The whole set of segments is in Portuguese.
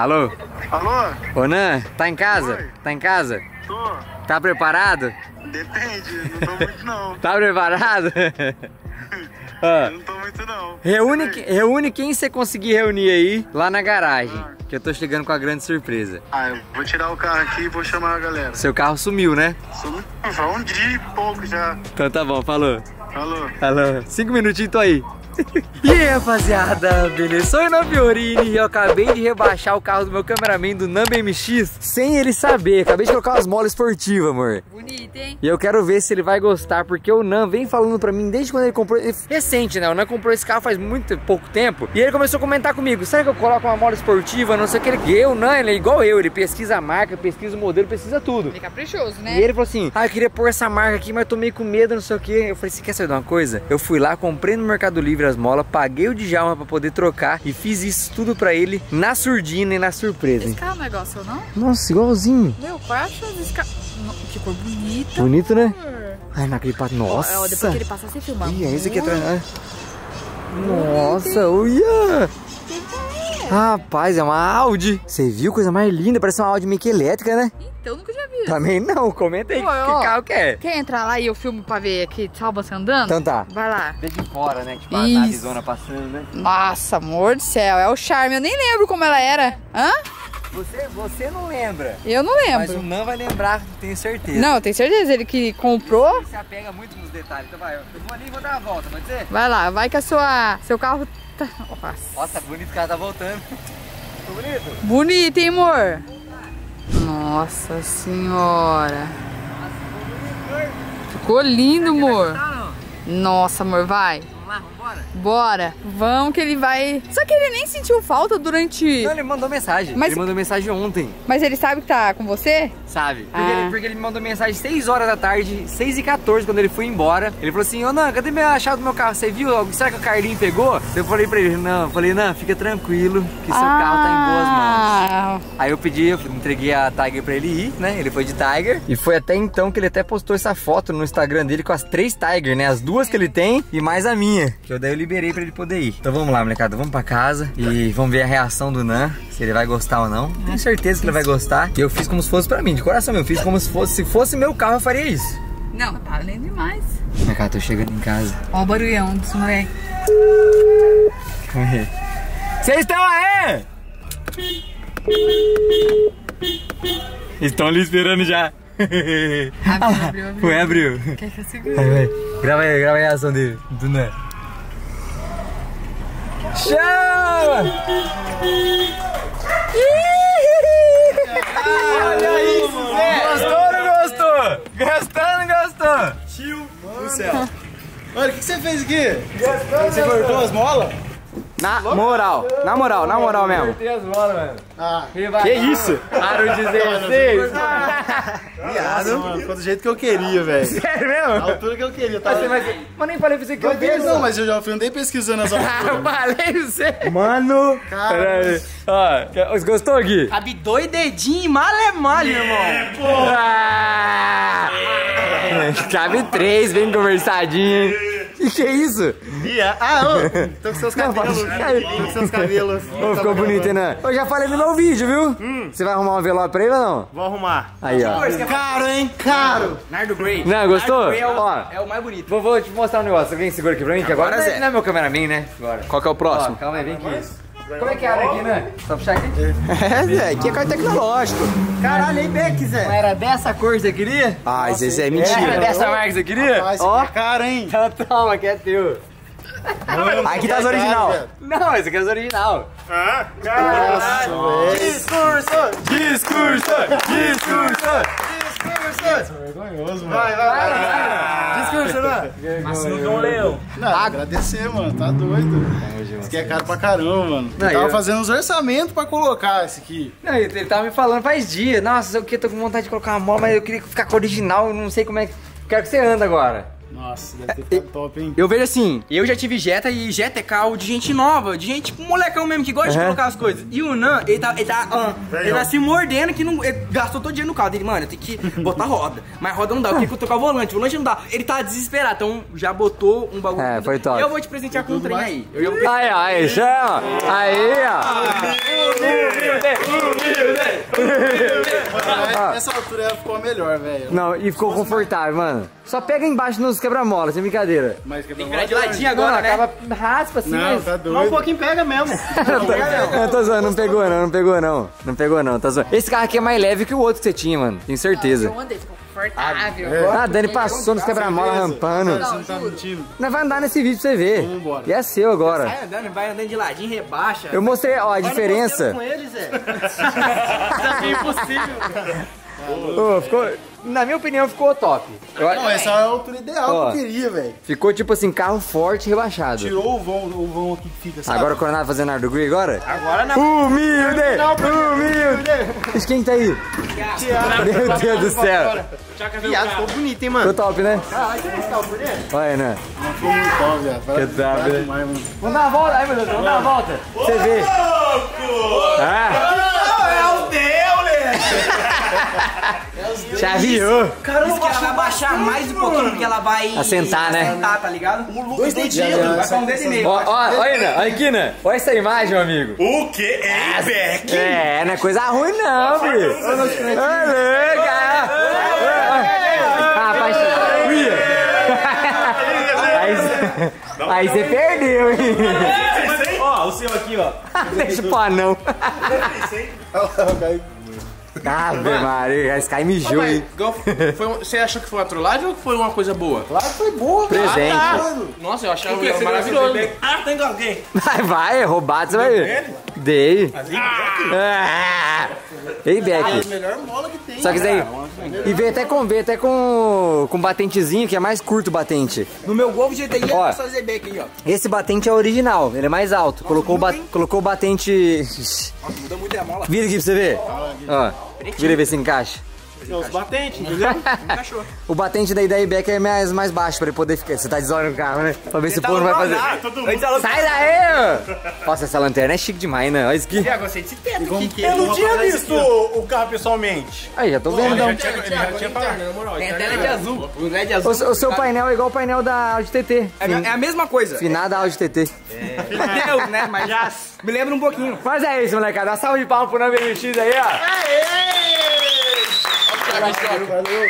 Alô? Alô? Ô, Nan, tá em casa? Oi. Tá em casa? Tô? Tá preparado? Depende, não tô muito não. Tá preparado? Ó, Não tô muito não. reúne, que- reúne quem você conseguir reunir aí lá na garagem. Que eu tô chegando com a grande surpresa. Ah, eu vou tirar o carro aqui e vou chamar a galera. Seu carro sumiu, né? Sumiu já um dia e pouco já. Então tá bom, falou. Alô? Alô, cinco minutinhos, tô aí. E aí, rapaziada, beleza? Sou o Fiorini e eu acabei de rebaixar o carro do meu cameraman do Namba MX sem ele saber. Acabei de colocar umas molas esportivas, amor. Bonito, hein? E eu quero ver se ele vai gostar, porque o Nan vem falando pra mim desde quando ele comprou. Recente, né? O Nan comprou esse carro faz muito pouco tempo. E ele começou a comentar comigo: será que eu coloco uma mola esportiva? Não sei o que. Ele, eu, Nan, ele é igual eu. Ele pesquisa a marca, pesquisa o modelo, pesquisa tudo. Ele é caprichoso, né? E ele falou assim: Ah, eu queria pôr essa marca aqui, mas tô meio com medo, não sei o que. Eu falei: Você quer saber de uma coisa? Eu fui lá, comprei no Mercado Livre as molas, paguei o Djalma pra poder trocar e fiz isso tudo pra ele na surdina e na surpresa. Esse carro não é igual seu, não? Nossa, igualzinho. Meu, chance desse carro? Que cor bonita. Bonito, né? Ai, naquele pato. Nossa. ó, depois que ele passar, você filma. Ih, é esse aqui atrás. ah. Nossa, uia! Rapaz, é uma Audi. Você viu? Coisa mais linda, parece uma Audi meio que elétrica, né? Então, nunca já vi. Também não, comenta aí Pô, que, ó. carro que é. Quer entrar lá e eu filmo pra ver aqui, só você andando? Então tá. Vai lá. Desde fora, né? Tipo, a Isso. navezona passando, né? Nossa, amor do céu, é o charme. Eu nem lembro como ela era. Hã? Você, você não lembra, Eu não mas o lembro. Nan vai lembrar, tenho certeza. Não, tenho certeza. Ele que comprou. Ele se apega muito nos detalhes. Então vai, eu vou ali e vou dar uma volta, pode ser? Vai lá, vai que a sua, seu carro tá... Nossa. Nossa, bonito o cara tá voltando. Ficou bonito? Bonito, hein, amor? Nossa senhora. Ficou lindo, amor. Nossa, amor, vai. Vambora? Bora. Vamos que ele vai... Só que ele nem sentiu falta durante... Não, ele mandou mensagem. Mas- Ele mandou mensagem ontem. Mas ele sabe que tá com você? Sabe? Porque, Ah. ele, porque ele me mandou mensagem 6 horas da tarde, 6 e 14 quando ele foi embora. Ele falou assim, ô Nan, cadê minha chave do meu carro? Você viu? Será que o Carlinho pegou? Eu falei pra ele, não, eu falei, não, fica tranquilo, que seu carro tá em boas mãos. Ah, Aí eu pedi, eu entreguei a Tiger pra ele ir, né? Ele foi de Tiger. E foi até então que ele até postou essa foto no Instagram dele com as três Tiger, né? As duas que ele tem e mais a minha. Que eu daí eu liberei pra ele poder ir. Então vamos lá, molecada. Vamos pra casa e vamos ver a reação do Nan. Se ele vai gostar ou não. Tenho certeza que ele vai gostar. E eu fiz como se fosse pra mim, de coração mesmo. Fiz como se fosse, se fosse meu carro, eu faria isso. Não, tá lindo demais. Molecada, tô chegando em casa. Ó o barulhão dos moleques. Vocês estão aí? Estão ali esperando já. Abriu, abriu, abriu. Foi, abriu. Quer que eu segure? Vai, vai. Grava aí, grava aí a reação dele, do Nan. Chama! Olha isso, Zé! Gostou ou não gostou? Gostou ou não gostou? Tio do céu. Olha, o que você fez aqui? Você cortou as molas? Na moral, na moral, na moral mesmo. Ah, Que isso? Aro 16. viado. Mano, ficou do jeito que eu queria, velho. Sério A mesmo? altura que eu queria, tá? Mas, mas, mas nem falei pra você que eu fiz. não, mas eu já fui andei pesquisando as Eu alturas. falei pra você. Mano, Peraí. Ó, você gostou, Gui? Cabe dois dedinhos e male-male, irmão. Ah! Cabe três, bem conversadinho, hein? E que é isso? Bia. Ah, ô, tô com seus cabelos. Tô com seus cabelos. Ô, ficou bonito, hein, né? Eu já falei no meu vídeo, viu? Você vai arrumar um envelope pra ele ou não? Vou arrumar. Aí, ó. Caro, hein? Caro. Nardo Gray. Não, gostou? Nardo Gray é o, Ó. é o mais bonito. Vou, vou te mostrar um negócio. Alguém segura aqui pra mim, que agora, é, não é meu cameraman, né? Agora. Qual que é o Ó, calma aí, vem aqui. Como é que é a área aqui, né? Só puxar aqui? É, Zé, aqui é carro tecnológico. Caralho, hein, Beck, Não Zé? era dessa cor que você queria? Ah, esse é Era mentira. dessa marca que você queria? Ah, Ó. é caro, hein? Então toma, que é teu. Aqui tá as original. Não, esse aqui é os original. Nossa, Discurso! Discurso! Discurso! Vergonhoso, mano. Vai, vai, vai. Discurso, né? Macio um leão. Não, agradecer, mano. Tá doido. Isso aqui é caro pra caramba, mano. Eu Não, tava eu- fazendo uns orçamentos pra colocar esse aqui. Não, ele, tava me falando faz dia. Nossa, eu que tô com vontade de colocar uma mola, mas eu queria ficar com a original, eu não sei como é que. Quero que você anda agora. Nossa, deve ter ficado top, hein? Eu vejo assim, eu já tive Jetta e Jetta é carro de gente nova, de gente tipo molecão mesmo que gosta de Uhum. colocar as coisas. E o Nan, ele tá, ele tá, ah, ele tá se mordendo que não, ele gastou todo o dinheiro no carro. Ele, mano, eu tenho que botar roda. Mas roda não dá, eu tenho que tocar o volante, o volante não dá. Ele tá desesperado, então já botou um bagulho. É, foi top. Eu vou te presentear com um trem aí. Eu já vou... Aí, ó, aí, chama! Ah. Mano, nessa altura ela ficou melhor, velho. Não, e ficou confortável, mano. Só pega embaixo nos quebra-molas, sem brincadeira. Mas quebra-mola. de ladinho agora, não, né? Acaba raspa assim, não, mas. Tá doido. Mas um pouquinho pega mesmo. não, tá não, tô zoando, não pegou não, não pegou não. Não pegou não, tá zoando. Esse carro aqui é mais leve que o outro que você tinha, mano. Tenho certeza. Ah, eu andei, confortável. Ah, Dani passou nos quebra-mola rampando. Você não tá mentindo? Nós vai andar nesse vídeo pra você ver. Vambora. E é seu agora. Vai andando, vai andando de ladinho, rebaixa. Eu mostrei, ó, a diferença. Com eles, é. Desafio impossível. Ô, ficou, na minha opinião, ficou top. Eu- Não, essa é a altura ideal Ó. que eu queria, velho. ficou tipo assim, carro forte e rebaixado. Tirou o vão, o vão aqui que fica, sabe? Agora o Coronado fazendo Ardo Grey agora? Agora na Humilde! Humilde! Tá aí? Meu Deus do céu. Viado, ficou bonito, hein, Ficou mano? top, né? Olha, né? Não ficou muito top, velho. Que top, Vai né? Vamos dar uma volta. Ai, meu Deus, vamos dar uma volta. Você vê. Ah, é o Deus, chaveou. Diz que ela vai baixar mais um pouquinho, porque ela vai... Assentar, né? Assentar, tá ligado? Dois dedinhos. Vai pra um dedo e meio. Ó, ó, olha, olha aqui, né? Olha essa imagem, meu amigo. O que? Ei, Beck? É, não é coisa ruim não, filho. Olha, cara. Ah, rapaz, Aí, aí você perdeu, hein? Ó, o seu aqui, ó. Deixa pro anão. Ave Maria, esse cara mijou, hein? Você achou que foi uma trollagem ou que foi uma coisa boa? Claro que foi boa, Presente. Nossa, eu achava maravilhoso. Ah, tem alguém. Vai, vai, é roubado, você vai ver. Dei. Ah. Ei, Beck. Melhor mola que tem. Só que isso aí. E veio até com, veio até com, com batentezinho, que é mais curto o batente. No meu Golf GTI Ó. é só ZB aqui, ó. Esse batente é original, ele é mais alto. Colocou, o ba- colocou o batente. Nossa, muda muito a mola. Vira aqui pra você ver. Ó, vira e vê se encaixa. Os batentes, entendeu? Encaixou. O batente da Idaíbeck é mais, mais baixo pra ele poder ficar. Você tá desolando o carro, né? Pra ver se o povo não vai fazer. Antes ela... Sai daí! Nossa, essa lanterna é chique demais, né? Olha isso aqui. Gostei desse teto aqui. que Eu não tinha visto o carro pessoalmente. Aí, já tô vendo. Ele já tinha. Tem até LED azul. O LED azul. O, o seu painel é igual o painel da Audi TT. É, a- é a mesma coisa. Finada Audi TT. Deus, né? Mas já me lembra um pouquinho. Mas é isso, molecada. Dá salve de palmas pro NBX aí, ó.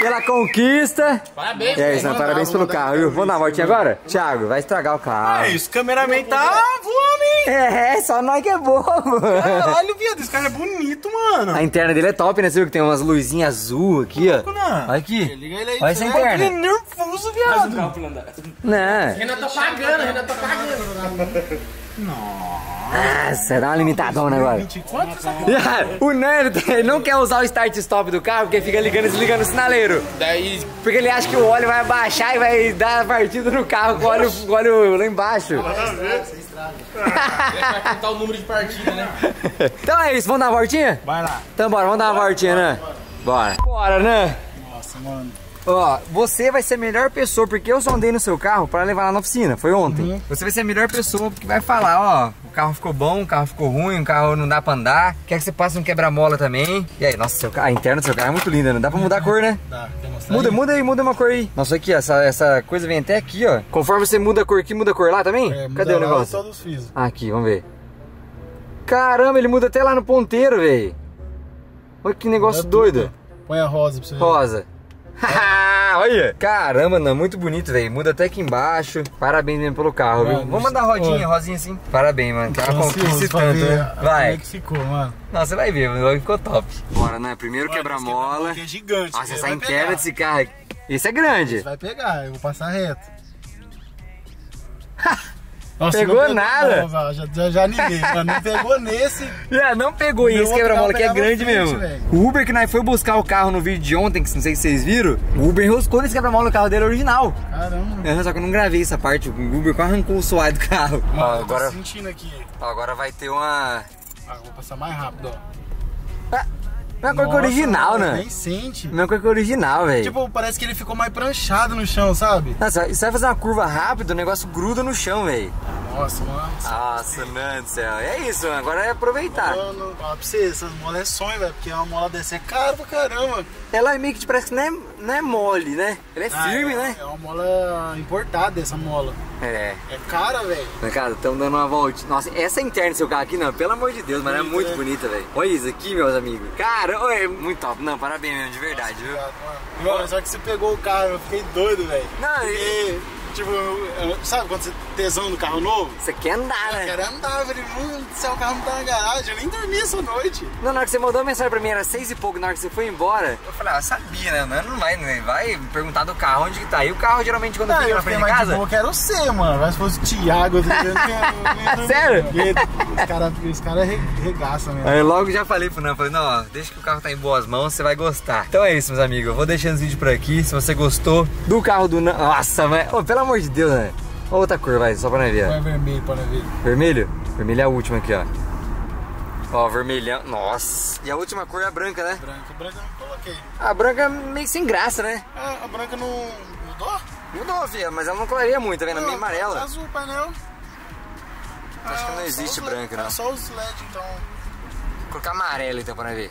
Pela conquista. Parabéns, É isso, né? Parabéns pelo carro, viu? Vamos dar uma voltinha agora? Thiago, vai estragar o carro. É isso, o cameraman tá voando, hein? É, só nós que é bobo. Caralho, viado, esse carro é bonito, mano. A interna dele é top, né? Você viu que tem umas luzinhas azul aqui, ó. Olha aqui. Liga ele aí. Olha essa Que interna. nervoso, viado. Não. Renan tá pagando, Renan tá pagando. Nossa, dá uma limitadona agora. o Nando, ele não quer usar o start-stop do carro porque fica ligando e desligando o sinaleiro. Daí, Porque ele acha que o óleo vai abaixar e vai dar a partida no carro com o óleo, com o óleo lá embaixo. vai contar o número de partida, né? Então é isso, vamos dar uma voltinha? Vai lá. Então bora, vamos dar uma voltinha, né? Bora. Bora, né? Nossa, mano. Ó, você vai ser a melhor pessoa, porque eu só andei no seu carro pra levar lá na oficina, foi ontem. Você vai ser a melhor pessoa porque vai falar, ó, o carro ficou bom, o carro ficou ruim, o carro não dá pra andar, quer que você passe um quebra-mola também. E aí, nossa, seu carro, a interna do seu carro é muito linda, não dá pra mudar a cor, né? Dá, quer mostrar Muda, aí? muda aí, muda uma cor aí. Nossa, aqui, ó, essa, essa coisa vem até aqui, ó. Conforme você muda a cor aqui, muda a cor lá também? É, Cadê o negócio? Ah, aqui, vamos ver. Caramba, ele muda até lá no ponteiro, velho. Olha que negócio Muda doido. tudo. Põe a rosa pra você ver. Rosa. Haha, Olha! Caramba, não, muito bonito, velho. Muda até aqui embaixo. Parabéns mesmo pelo carro, viu? Mano, Vamos mandar rodinha, ó. rosinha assim. Parabéns, mano. Que é uma conquista tanto, né? a- Como Vai. é que ficou, mano? Não, você vai ver, mano. Ficou top. Bora, né? Primeiro quebra-mola. Que é gigante. Nossa, Você essa vai pegar. desse carro aqui. Esse é grande. Vai pegar, eu vou passar reto. Nossa, Pegou não nada. Não, já, já, já mano. Não pegou nesse. É, não pegou esse quebra-mola que é grande frente, mesmo. velho. O Uber que nós foi buscar o carro no vídeo de ontem, que não sei se vocês viram, o Uber enroscou nesse quebra-mola no carro dele original. Caramba. É, Só que eu não gravei essa parte, o Uber quase arrancou o suado do carro. Mano, eu agora, tô sentindo aqui. ó, agora vai ter uma. Ah, vou passar mais rápido, ó. Uma coisa Nossa, original, mano, né? Nem sente. Uma coisa original, velho. Tipo, parece que ele ficou mais pranchado no chão, sabe? Nossa, você vai fazer uma curva rápida, o negócio gruda no chão, velho. Nossa, mano. Nossa, mano do céu. É isso, mano. agora é aproveitar. Mano, fala pra você, essas molas é sonho, velho. Porque uma mola dessa é cara pra caramba. Ela é meio que parece que não é, não é mole, né? Ela é Ah, firme, é, né? É uma mola importada, essa mola. É. É cara, velho. Mas, cara, estamos dando uma volta. Nossa, essa interna do seu carro aqui, não, pelo amor de Deus, mas é muito né? bonita, velho. Olha isso aqui, meus amigos. Cara, olha, é muito top. Não, parabéns mesmo, de verdade, viu? Obrigado, mano. Mano, só que você pegou o carro, eu fiquei doido, velho. Não, Porque, tipo, eu- eu- sabe quando você tesão no carro novo? Você quer andar, Eu né? quero andar, velho. Mano, do céu, o carro não tá na garagem. Eu nem dormi essa noite. Não, na hora que você mandou a mensagem pra mim, era seis e pouco, na hora que você foi embora. Eu falei, ah, sabia, né? Não, não vai, né? Vai perguntar do carro onde que tá. E o carro, geralmente, quando Não, fica eu na frente de casa... boa, quero ser, mano. Mas se fosse o Thiago, eu tô dizendo que eu não ia dormir. Sério? Porque Os caras os cara re- regaçam mesmo. Aí eu logo já falei pro Nan, falei, não, ó, deixa que o carro tá em boas mãos, você vai gostar. Então é isso, meus amigos, eu vou deixando esse vídeo por aqui, se você gostou do carro do Nan... Nossa, mas, ô, pelo amor de Deus, né? Outra cor, vai, só pra nós ver. Põe vermelho pra nós ver. Vermelho? Vermelho é a última aqui, ó. Ó, vermelhão, nossa. E a última cor é a branca, né? Branca, branca eu não coloquei. A branca é meio sem graça, né? Ah, a branca não mudou? Mudou, filha, mas ela não coloraria muito, tá vendo? É meio amarela. Azul o painel. Acho que não Ah, existe branca, LED, não. Só os LED, então. Vou colocar amarelo então pra ver.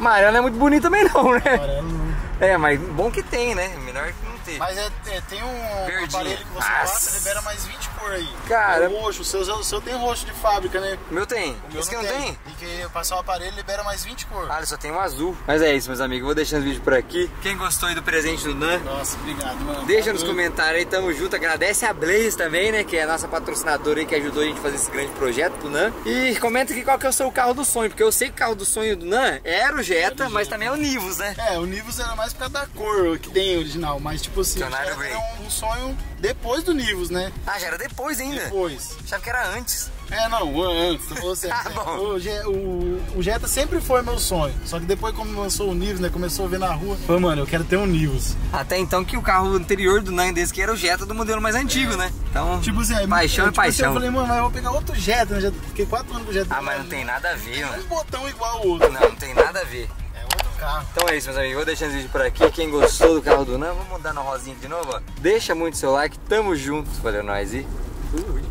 Não é muito bonito também não, né? Amarelo não. É, mas bom que tem, né? Melhor que não ter. Mas é, é, tem um Verdinho. aparelho que você Nossa. passa, libera mais 20 aí. Cara. É roxo, o seu, o seu tem roxo de fábrica, né? O meu tem. O meu Esse que não tem? Tem que passar o aparelho libera mais 20 cor. Ah, ele só tem um azul. Mas é isso, meus amigos. Vou deixando o vídeo por aqui. Quem gostou aí do presente do Nan, Nossa, obrigado, mano. deixa nos Tá comentários aí. Tamo junto. Agradece a Blaze também, né? Que é a nossa patrocinadora aí que ajudou a gente a fazer esse grande projeto do Nan. E comenta aqui qual que é o seu carro do sonho. Porque eu sei que o carro do sonho do Nan era o Jetta, mas também é o Nivus, né? É, o Nivus era mais por causa da cor que tem original, mas tipo assim, já Ray. era um, um sonho depois do Nivus, né? Ah, já era depois ainda. Depois. Achava que era antes. É, não, antes, falou certo. Ah, bom. o, o, o Jetta sempre foi meu sonho. Só que depois, como lançou o Nivus, né? Começou a ver na rua. Falei, mano, eu quero ter um Nivus. Até então que o carro anterior do Nan desse que era o Jetta do modelo mais antigo, né? Então, Tipo assim, aí, paixão eu, é tipo assim, paixão. eu falei, mano, mas eu vou pegar outro Jetta, né? Já fiquei quatro anos com o Jetta. Ah, mas não tem nada a ver, mano. Um botão igual ao outro. Não, não tem nada a ver. Carro. Então é isso, meus amigos. Vou deixando esse vídeo por aqui. Quem gostou do carro do Nan, vamos mudar no rosinha de novo, ó. Deixa muito seu like. Tamo junto. Valeu, nós e... Fui.